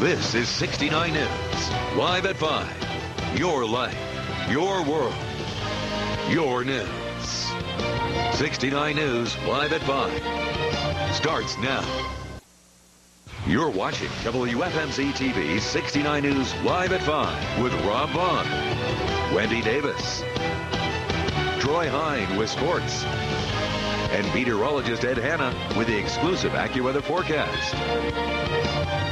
This is 69 News, live at 5. Your life, your world, your news. 69 News, live at 5. Starts now. You're watching WFMZ TV 69 News live at 5 with Rob Vaughn, Wendy Davis, Troy Hein with sports, and meteorologist Ed Hanna with the exclusive AccuWeather forecast.